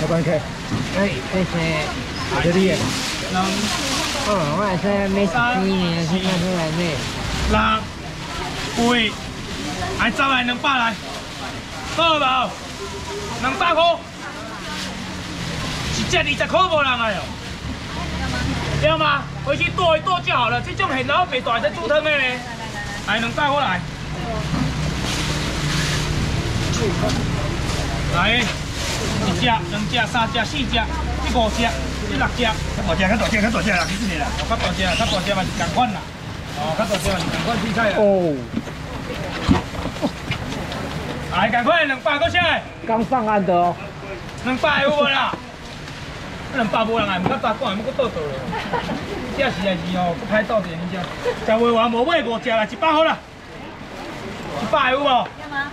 老板客，哎，这些，这里，能，哦，我是没生意，现在出来呢。六，贵，还十来两百来，好无？两百块，一只二十块无人来哦。要吗？回去剁一剁就好了。这种很老肥大，在煮汤的呢。来两百块来。来，一只、两只、三只、四只、五只、这六只。大只，较大只，较大只啦，几只啦？较大只，较大只嘛是同款啦。哦，较大只嘛是同款青菜啦。哦。来，赶快两百个先。刚上岸的哦。两百有无啦？两百无人来，唔较早赶，唔搁倒倒了。这是还是哦，不歹倒点你只。食袂完无买五只啦，一百好啦。一百有无？要吗？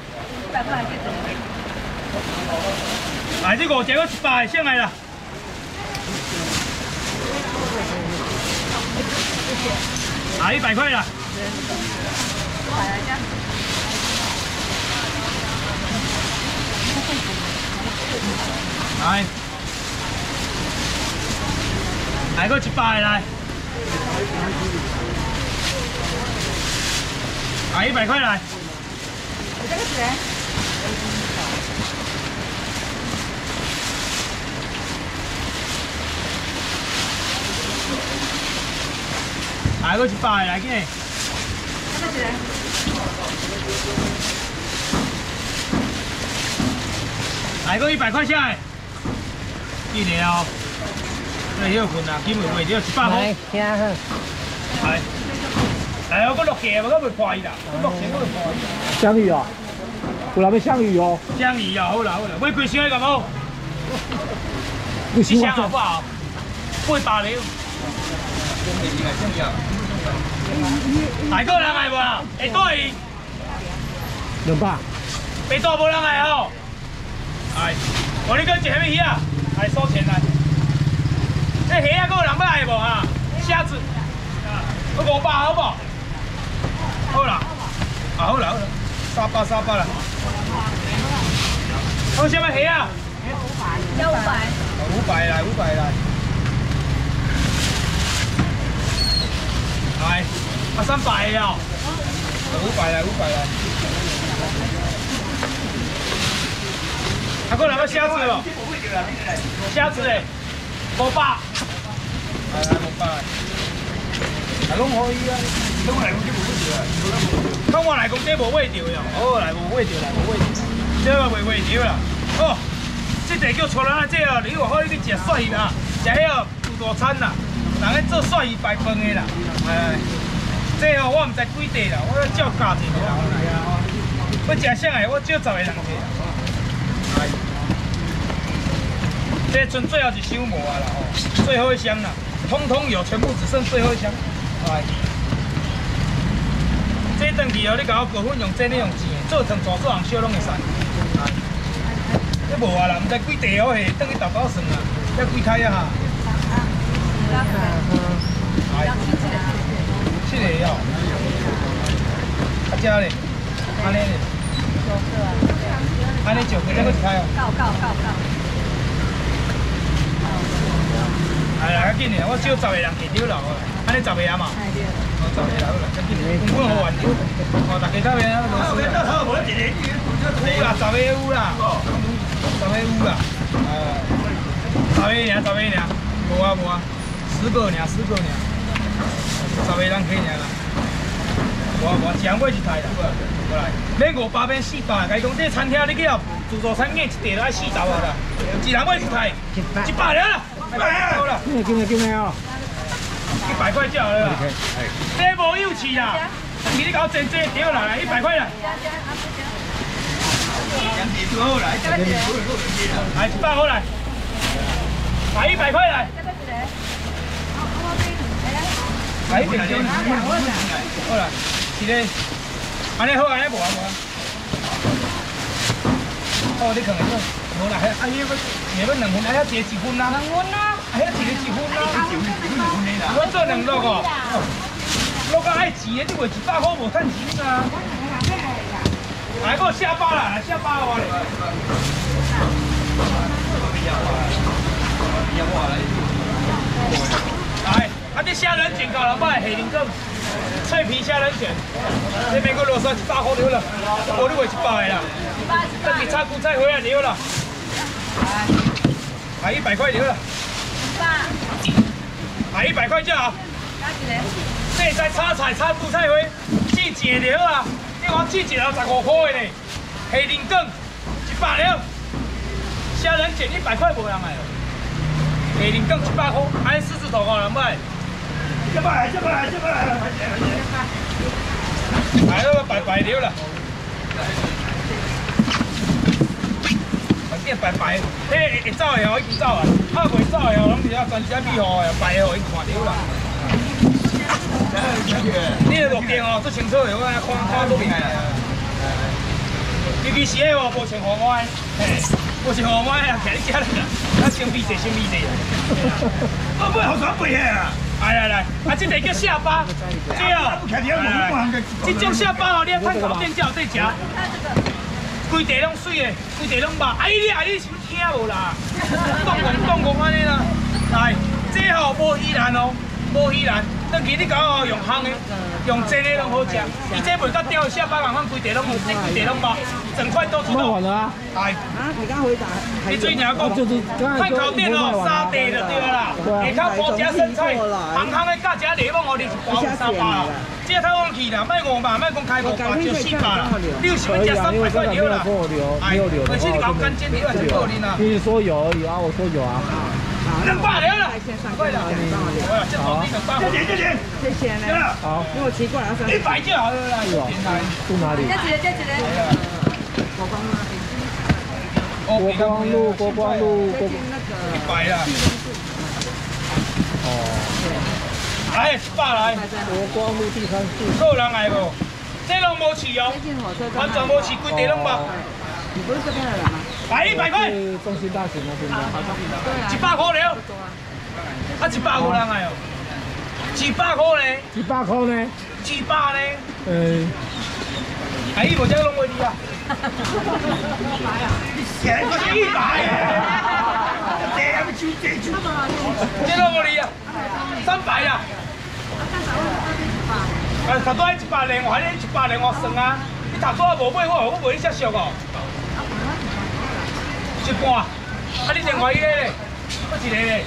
一百块给来，这五只个一百，上来啦。来一百块啦。来，来个一百来，来一百块来。这个是？来个一百来给。这个是？来个一百块下来，记得哦。来，有困难，今日卖掉一百块。来，听好。来，来，我搁落价，我搁袂破伊啦。落价搁袂破伊。香鱼啊，有人要香鱼哦。香鱼啊，好啦好啦，买几箱的干冇？不一箱好不好？八百了。来个人来无啦？会对。两百。别多无人来哦。哎，我你个一虾米鱼啊？来收钱来。这虾啊，个人要来无啊？虾子，我五百好不？好啦，啊好啦好啦，三百三百啦。好什么虾啊？要五百。五百来，五百来。来，啊三百了。五百了，五百了。还过来个虾子哦，虾子嘞，五百，来来五百，来拢可以啊，拢来讲这无味着啊，讲我来讲这无味着呀，好来无味着来无味着，这个袂味着啦，哦，这个叫错人啊，这哦，你话好去食涮鱼啦，食迄个自助餐啦，人咧做涮鱼白饭的啦，哎，这哦我唔知几地啦，我要叫价钱的啦，我食啥个，我少十个人去。这剩最后一箱无啊啦哦，最后一箱啦，通通有，全部只剩最后一箱。来，这顿去哦，你搞果粉用真的用钱，做成做做人烧拢会使。这无啊啦，唔知几地哦嘿，等去豆包算啦，要几台啊哈？来，七个哦，啊这嘞，安尼嘞，安尼就几多个一台哦？够够够够。来来，较紧嘞！我少十个人去丢啦，安尼十个啊嘛。十个，好啦，较紧嘞。分好完丢，哦，大家到边啊？螺丝啊。有啦，十个有啦，十个有啦，哎，十个尔，十个尔，无啊无啊，十个尔，十个尔，十个人去尔啦。无啊无啊，只买一台啦，过来，买五百变四百，甲伊讲这餐厅你去哦，自助餐硬一地都爱四十啊啦，一人买一台，一百了啦。好了，今日今日今日哦，一百块就好了。这无有气啊！你你搞真真掉啦，来一百块啦。来一百好来，来一百块来。阿姨，你好，过来，过来，今天，安尼好，安尼不啊不啊，好，我扛一个，过来，还阿姨不，你要两捆，还要几几捆？两捆呐，还要几的几捆？我做两多个，多个爱折的，这会子大货无趁钱啊。哎，我下包啦，下包哇嘞。这虾仁卷搞人买，虾仁羹，脆皮虾仁卷，这边个螺丝一百块了了，我你卖一百的啦，等你炒韭菜花啊了了，买一百块了了，买一百块就好。这在炒菜炒韭菜花，季节了啊，你讲季节了十五块的呢，虾仁羹一百了，虾仁卷一百块无人买哦。虾仁羹一百块，还狮子头五人买。这摆这摆这摆，来了白白了啦，反正白白，迄会走的哦，已经走啊，啊袂走的哦，拢是要专家庇护的，白的哦，伊看到啦。你个录电哦，最清楚的，我看看都厉害啊。尤其是迄个无穿红外，嘿，无穿红外啊，徛你家里啊，啊，先闭者先闭者啊。啊，不好耍背啊！来来来，啊，这个叫下巴，对哦。这种下巴哦，你要看搞店才有得食。规地拢水的，规地拢肉。哎呀，你是听无啦？动工动工安尼啦。来，这吼无稀烂哦，无稀烂。等其你搞哦，用烘的，用蒸的拢好食。伊这袂甲钓的下巴人，咱规地拢有，这规地拢包，整块都知道。完了啊！哎，啊，你刚回答。你最鸟讲，看烤店哦，沙地就对啦。下口包夹生菜，行行的加加柠檬哦，你包三百啦。这太往去啦，卖五百，卖讲开五百就四百啦。你有想要吃三百块就啦。哎，而且你搞干净你还是够哩啦。你说有而已啊，我说有啊。两百了啦，快了，好，谢谢。谢谢。谢谢。呢。好，因为我奇怪了，一百就好了啦。住哪里？这几个，这几个。国光吗？国光路，国光路，国。一百啦。哦。来，一百来。国光路第三处。够人来不？这拢无去哦，完全无去，规地拢无。你不是这边的人吗？来一百块。中心大学那边的。一百块了。啊，一百五人来哦。一百块呢？一百块呢？一百呢？嗯。哎，伊无这拢为你啊。一百啊！你一百啊？这还没收这收。这拢为你啊？三百啊。啊，头拄一百零，我喊你一百零我算啊。你头拄啊无买我，我卖你遮俗哦。一半，啊你另外一个咧，搁一个咧，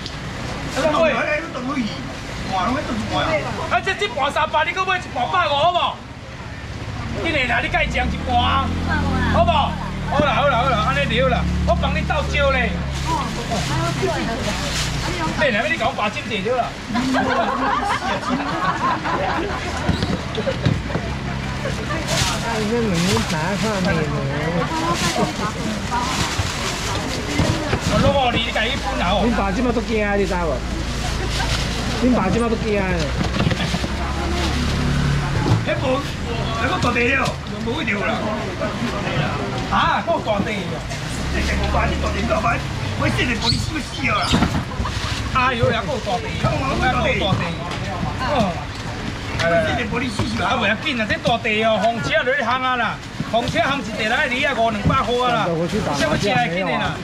啊你买，啊这这半三百，你搁买一半百五好无？你来啦，你该奖一半，好不？好啦好啦好啦，安尼就好啦，我帮你斗招咧。咩来？你搞八斤地了啦？哎，这你拿上面你，你家己分好。恁爸即马都惊，你知无？恁爸即马都惊咧。迄无，那个大地了，就无一条啦。啊，个大地哦。你成个把你大地搞完，我现在玻璃死死了啦。啊哟，还个大地，还个大地。哦。啊，这玻璃死死啊，袂要紧啊，这大地哦，风车落去烘啊啦，风车烘一地来二啊五两百块啦，什么车来紧的啦？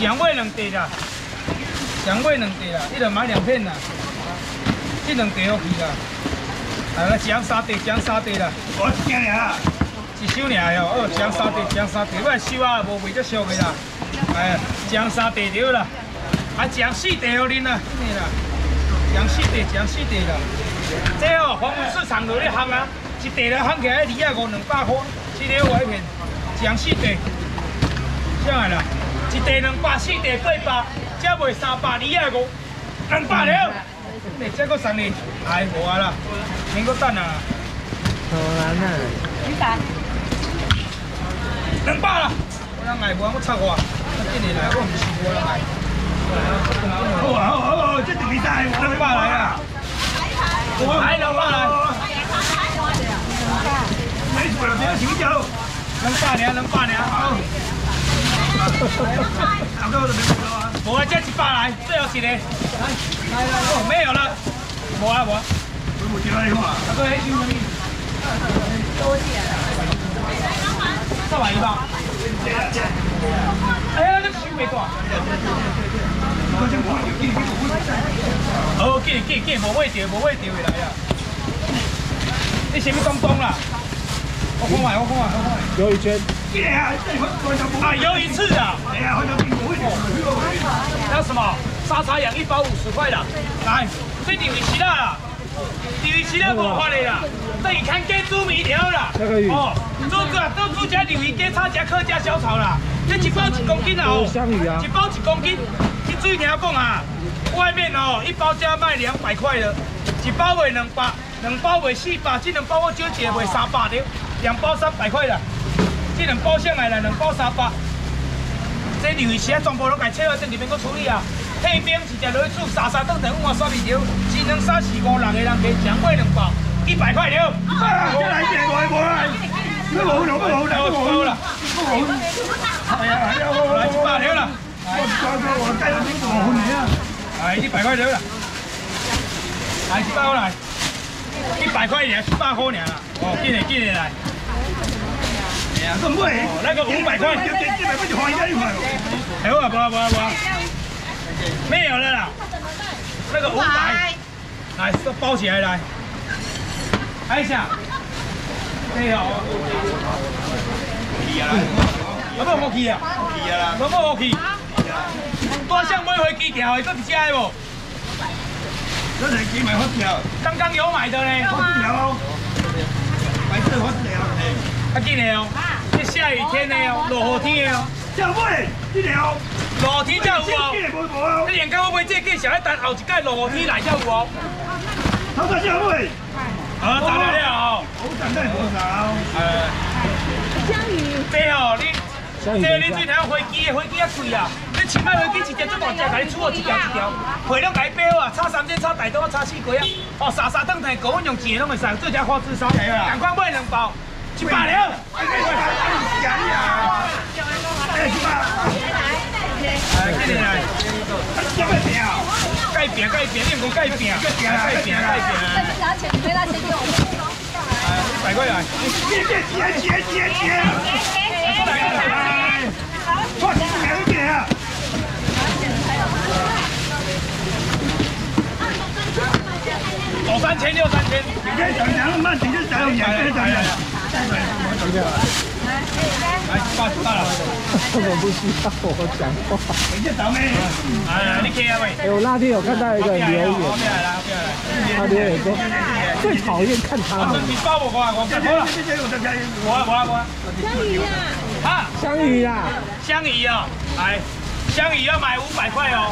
两尾两袋啦，两尾两袋啦，你着买两片啦，这两袋 OK 啦。啊，一箱三袋，一箱三袋啦。我一箱尔，一箱尔哟，哦，一箱三袋，一箱三袋，我收啊，无卖这俗的啦。哎，一箱三地了啦，啊，一箱四袋哦恁啦，真的啦，一箱四袋，一箱四袋啦。这哦，黄昏市场落咧行啊，一袋咧烘起来二啊五两百块，这个我一片，一箱四地，上来啦。一地两百，四地八百，这卖三百二啊五，两百了。你这个送你，哎，无啊啦，免搁等啊。好难啊！几百？两百啦，我人爱无，我插我，我今年来，我唔是无人爱。好啊好啊好啊，这就比赛我，两百来啊。来两百来。没错了，不要请教。两百年，两百年，好。无啊，这一百来，最后一个。来来来，没有了。无啊无啊。我冇叫你嘛。啊，对，叫什么？多谢了。三百一吧。哎呀，这个收没多。哦，好，紧紧紧，无尾钓，无尾钓的来啊！你什么东东啦？我看下，我看下，我看下。鱿鱼圈，啊，有一次啊，那什么沙茶养一包五十块的，来，这鱿鱼丝啦，鱿鱼丝啦无法的啦，这一看给煮米条啦，哦，做个做煮加鱿鱼，加炒加客家小炒啦，这一包一公斤啊哦，香鱼啊。一包一公斤，你注意听我讲啊，外面哦一包加卖两百块的，一包卖两百，两包卖四百，这两包我少一个卖三百的，两包三百块啦。这两包上来了，两包三百。这鱿鱼丝啊，全部拢家切好，等入面搁处理啊。配冰一只落去煮，沙沙炖成碗刷面条，一两三四五六个人加上买两包，一百块了。好啦，来一百了啦。来一百块了啦。来一包来，一百块尔，一百块尔啦。哦，进来进来来。哦，那个五百块。有啊，不啊不啊不，没有了啦，那个五百，来都包起来来，看一下，没有，有冇好去啊？有冇好去？多项买回机条的，搁一只的无？刚刚有买的呢，啊紧的哦，这下雨天的哦，落雨天的哦，落雨天才有哦。你连讲我买这个小一单后一届落雨天来才有哦。好，打了了哦。呃，香鱼，这哦，你这你最听飞机的飞机较贵啊。你前摆飞机一只这大只，甲你出哦一条一条，配料甲你买好啊，炒三只炒大刀，炒四鸡啊，哦，沙沙等台，高温用钱拢会使，做只花枝烧，赶快买两包，一百了。哎，今年来。盖饼盖饼，你唔讲盖饼，盖饼盖饼盖饼，再拿钱，你没拿钱给我。哎，一百块来。走三千六三千，来一百一百了，根本不需要我讲话。哎，你开啊喂，哎，我那天有看到一个留言，面来啦，后面来。他留言说最讨厌看他们你包我我我好了，我我我香鱼啊，啊，香鱼啦，香鱼哦，来，香鱼要买五百块哦，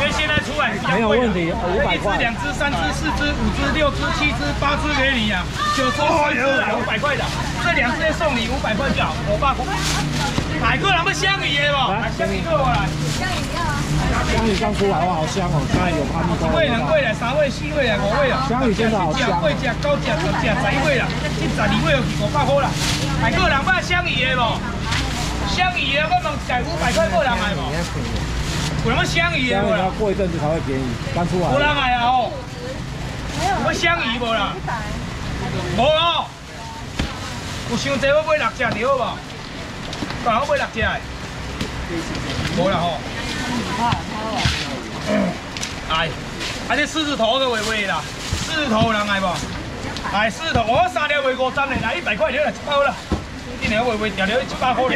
因为现在出来比较贵啊没有问题五百块一只、两只、三只、四只、五只、六只、七只、八只给你啊，九只、十只啊，五百块的，这两只送你五百块就好，我爸块。买过来不香鱼的不？来香鱼过来，香鱼要啊，香鱼刚出来哇，好香哦，现在有哈密瓜位、味道两位啦，三位、四位了，五位了。香鱼真的好香八只、九只、十只、十一位啦，这十二位就五百块啦。买过人买香鱼的不？香鱼啊我问一下，五百块过人买不？有人香鱼的香鱼要无啦？过一阵子才会便宜，刚出无人来。买啊哦。有香鱼无啦？无哦。有伤济我买六只条无？讲我买六只的。无啦吼。哎，啊这狮子头的喂喂啦，狮子头有人爱无？来狮子头，我三条卖五十的，来一百块了，一包啦。一条喂喂条条一百块了，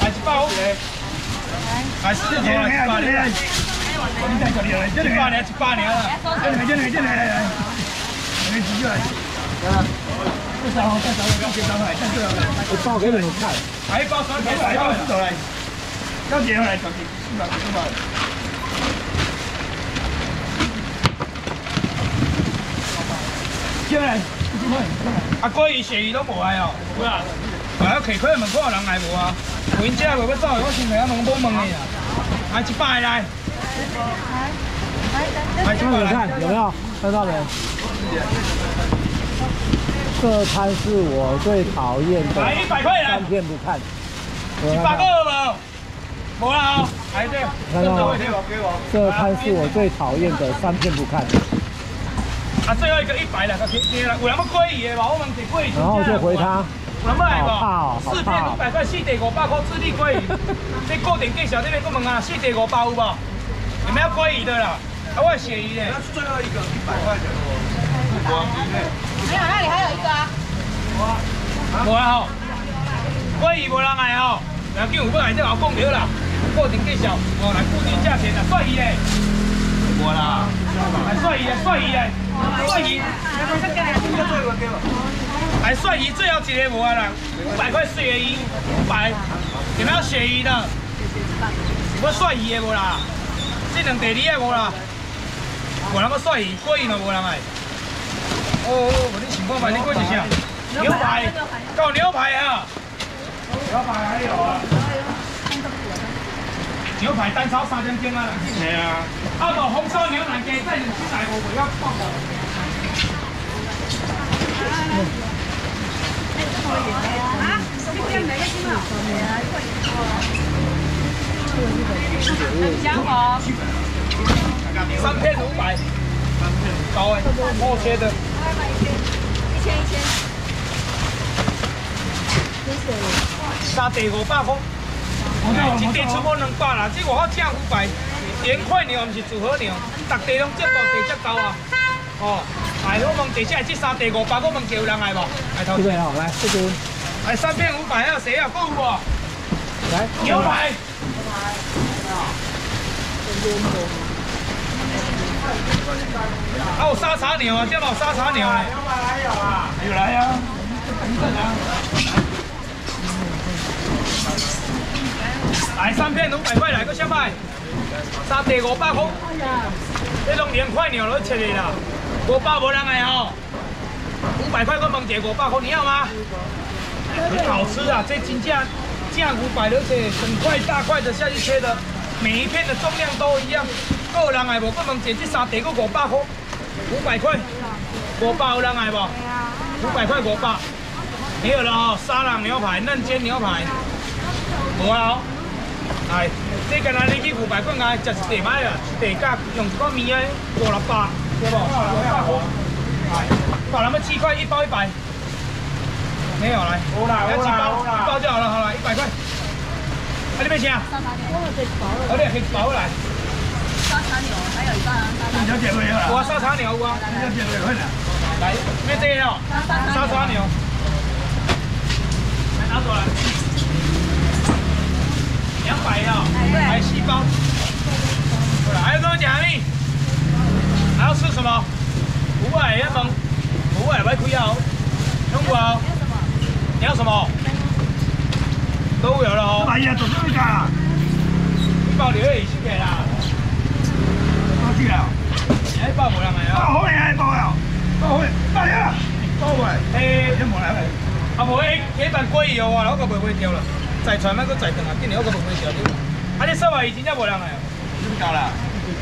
来一百块的。来狮子头来一百了，一百了，一百了。我报给你们看，来一包三条一百块。啊，过鱼、鳝鱼都无来哦。有啊。啊，客客问看有人来无啊？有因遮袂要走的，我先来问问问的啊。来一百来来。来一给你们百来。看有没有看到没？这摊是我最讨厌的，来一百块来三。片不看。一百个有无？无啦哦。来这。看到吗。这摊是我最讨厌的，三片不看。啊，最后一个一百了，贴贴了。有人要鲑鱼的吧？我问一下鲑鱼。然后就回他，有人要来好怕哦无？四片五百块，四地五百块，智利鲑鱼。这固定介绍这边我问啊，四地五百有无？有没有鲑鱼的啦？啊，我的鳕鱼嘞，最后一个一百块的。没有，那里还有一个啊。无啊吼，鲑鱼无人爱吼，不要紧，有要来这后讲着啦，固定介绍，哦来固定价钱啦，帅鱼嘞，我啦，来帅鱼嘞，帅鱼嘞，帅鱼，来帅鱼最后一个无啊啦，五百块鳕鱼，五百，有没有鳕鱼的？有帅鱼的无啦？这两第二个无啦？无人要帅鱼，鲑鱼嘛无人买。哦哦，我你情况吧，你过一下。牛排，搞牛排啊！牛排还有啊。牛排单炒三点钟啊，系啊，啊无红烧牛腩鸡再两千来我，不要放了。香火。三片五百，高哎，厚切的。一千一千。沙地五百块，一地出门两百啦，这外口正五百，连块牛毋是自好牛，逐地拢接到地接高啊。哦，哎，我问地下这三地五百，我问有人来无？来头这边好，来这边来三片五百，还有谁啊？够无？来牛排。还有沙茶牛啊，这有沙茶牛嘞。还有啊，有来呀。来三片五百块，来个小麦，三地五百块。这拢连块牛都切的啦，五百无人爱吼。五百块我问一个五百块，你要吗？很好吃啊，这金价价五百，而且整块大块的下去切的，每一片的重量都一样。够有人爱无？我问姐，这三地个五百块，五百块，五百有人爱无？五百块五百，没有了哦。沙朗牛排、嫩煎牛排，无啊哦。哎，这个咱你去五百块爱食一地买啊，地价用一个面的五六百，对不？五百块。哎，把那么七块一包一百。没有来，有啦要几包？有啦一包就好了，好了，一百块。啊，你要钱啊？沙茶牛，我这包好，你也可以包来。沙茶牛还有一半啊，沙茶你了解没有啦？有啊，沙茶牛有啊。你了解没有？快点，来，咩这个哦？沙茶牛。来拿走来。两百哦，来细包。过来，还有跟我讲咪？还要吃什么？五百要问，五百要开啊？中国哦。你要什么？都有了哦。哎呀，做什么干？一包留二十个啦。多少啊？哎，一包无人来包啊。好呀，包呀，包会，包呀，包会。诶，你冇来喂？啊无，迄迄班过去哦，我我个袂会掉了，再传那个再等啊，今年我个袂会掉了。啊，你说话伊真正无人来哦。你搞啦？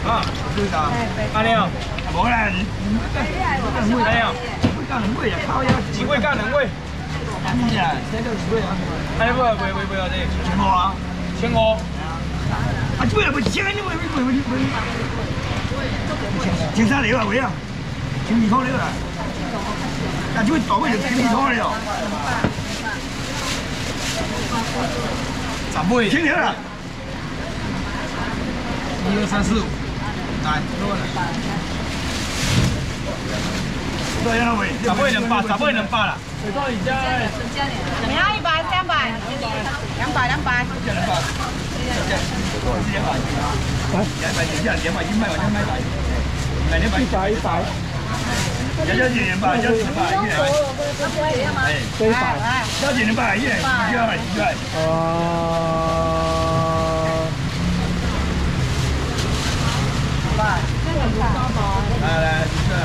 啊，你搞？安尼哦，冇啦，你安尼哦，你搞两位啊？烤呀？一位干两位，你啊，这个几位？啊？安尼不袂袂袂哦这，全部啊？千五，啊，这位不千，你喂喂喂喂喂。千三了啊，喂啊，千二块了啊。啊，这位大位就千二块了。十尾，千了啦。一二三四五，来，对呀，喂。十尾两百，两百两百啦。你要一百两百，两百两百。两百两百？两百一卖完就卖百，买两百一百两百，两百两百，要两百，两百，两百，两百，要两百，一百，一百，一百，呃，来来，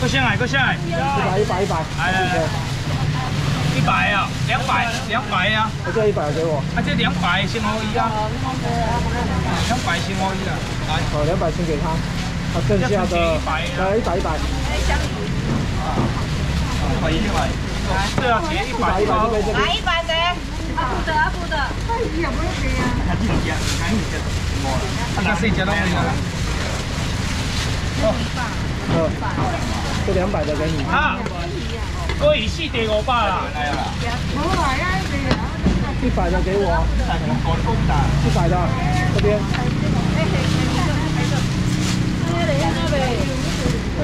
搁上来，搁上来，一百一百一百，来来来，一百啊，两百，两百啊，我这一百给我，啊这两百先可以啊，两百先可以啦，来，好，两百先给他，他剩下的来一百一百，啊一点来，对啊，结一百一百一百。就在这里，来一百谁？阿布的。阿布的。看这两家，看你家，啊，那谁家都没有。呃，这两百的给你，啊，可以四地五百啦，来啦，一一百的给我，一百的这边。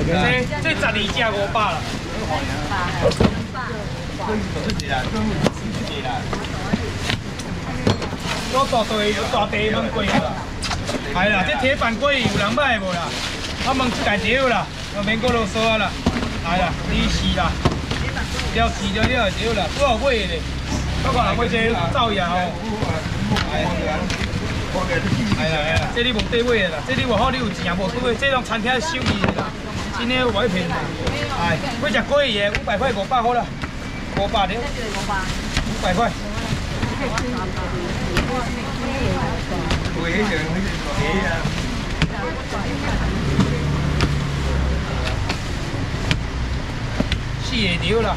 这这十二只五百了。有大地有大地蛮贵啦，系啦，这铁板贵有人买无啦？我问家着啦，我免过啰嗦啊啦，系啦，你是啦，要死了了多少贵的呢的照样哦哎呀这里没得位了这里我好你有钱无得位这种餐厅收你的今天我一瓶哎贵价贵一五百块五百好了五百的五百块五百块了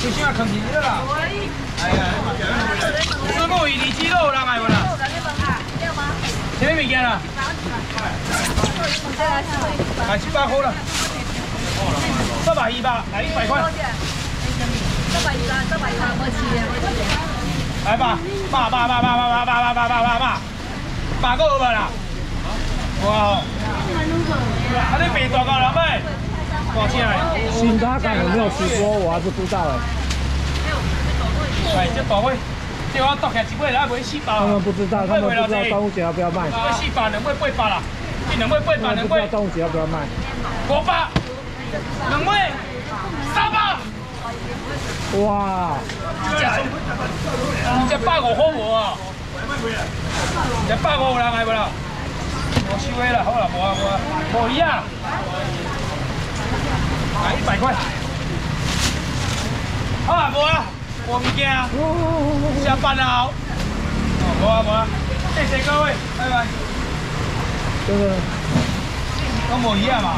你想啊，扛起了啦。哎呀，师母伊二鸡肉有人来无啦？什么物件啦？来七八块了，三百一百，来一百块。来吧，爸爸爸爸爸爸爸爸爸爸爸爸，八个有无啦？哇！啊，你肥大个人咩？新大港有没有直播？我还是不知道哎。哎，这大尾，这我剁起来一尾来买四百。他们不知道，他们不知道端午节要不要卖。一尾四百，两尾八百啦。这两尾八百，两尾不知道端午节要不要卖。五百，两尾三百。哇！这百五好无啊？这百五有人来无啦？我收的啦，好啦，无啊无啊，无伊啊。来一百块。好啊，无啊，无物件啊。下班。哦，无啊无啊，谢谢各位，拜拜。这个我无伊啊嘛。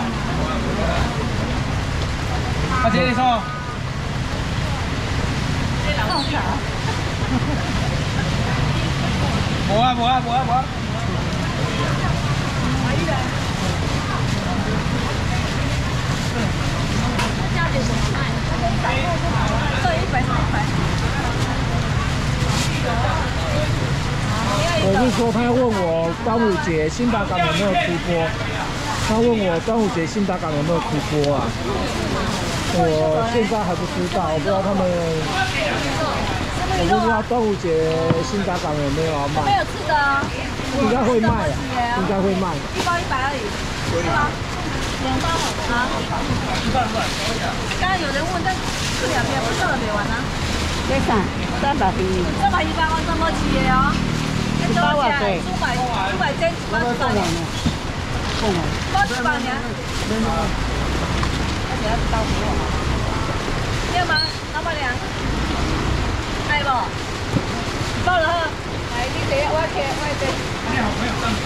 阿姐你说。无啊无啊无啊无啊。我是说，他问我端午节新达港有没有直播？他问我端午节新达港有没有直播啊？我现在还不知道，我不知道他们，我不知道端午节新达港有没有卖。没有吃的啊，应该会卖啊，应该会卖。一包一百而已，是吗？两包啊？刚刚有人问，但这两边不是没完啊？这啥？三百平米。这把一百万这么起的哦？一百万对。五百五百斤，几万几百年？包。几百年？而且要。吗？老板娘？爱不？到了哈。来，你这我切，我这。你好朋友上面。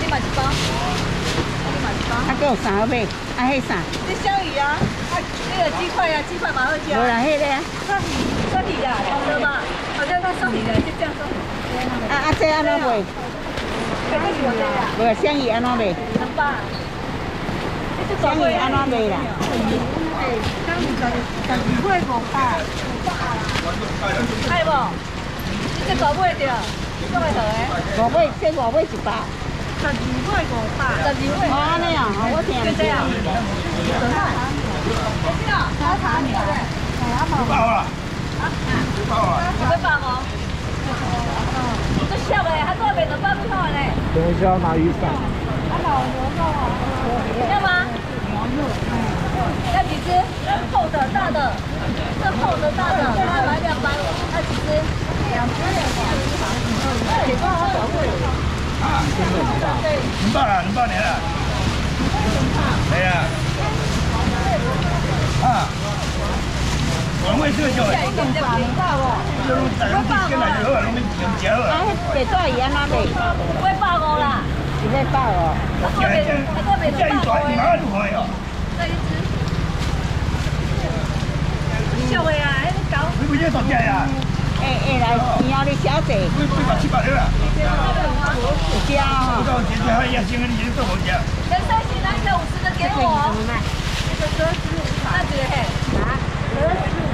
你买一包。你买一包。啊，还有啥要买？啊，迄啥？这香鱼啊，啊，那个鸡块啊，鸡块蛮好吃。无啦，迄个啊。刷底，刷底的，懂得吗？好像它刷底的，就这样送。À, à xe ăn không vậy? Vừa xe gì ăn không vậy? Xe gì ăn không vậy là? Ai bỏ? Cái có vui kìa. Cái này thở ấy. Bỏ vui, xe bỏ vui chỉ bảo. 十二块五百，十二块。啊，那样，我听不见。多少？我知道，他查你了。你报了？啊？你报了？你报了？等一下拿雨伞。要吗？要几只？厚的、大的。这厚的、大的，再来买两把。那几只？两把。两把。几包？多少个？啊，真的假的？你包了？你包你了？你包？对呀。啊。晚会撤销了。现在领导我，这拢在拢现在就好，拢没停结了。哎，别抓伊啊，哪位？我报告啦。你在报告？我这边，我这边在报告。哪组会哦？这一只。笑话啊，那个狗。你不要吵架呀。哎哎，来，你要你小姐。你你把七百了。不加哦。不到钱，还要先跟你先做好家。陈少奇，拿一个五十的给我。这个歌词，大姐。啊，歌词。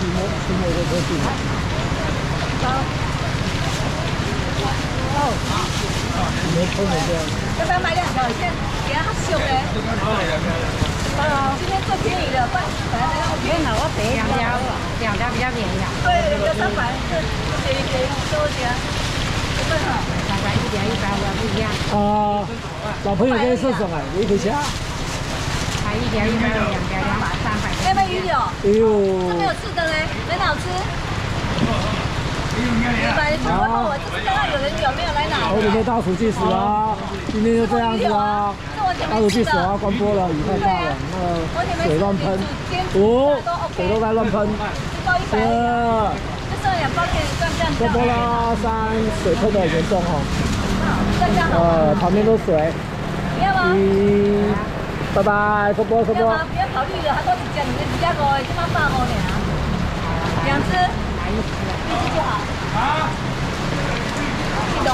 我都要骑摩骑摩托车去。没喷成这样。要不要买两条？现在给它凶嘞。今天最便宜的，不然本来那个没有，我赔两条，两条比较便宜啊。对，有个三百，这便宜便宜多点。不分哈。大概一条一百五不一样，啊，老朋友在射手哎，你回家。还一条一百五，两条两百三百。要不要鱼柳？哎呦这没有刺的嘞，很好吃。你有年龄啊？你买问我，就是刚刚有人有没有来拿？我准备倒数计时啊，今天就这样子啊，倒数计时啊，关播了，雨太大了，那个水乱喷，五，水都在乱喷，到一百，二，就剩两包可以赚这样关播这样。啦，三，水喷的很严重哦，这样好，呃，旁边都水，你要吗？一，拜拜，波波，波波。不要考虑了，他都只叫你们家个，只妈妈我。两只，一只就好。啊。你懂，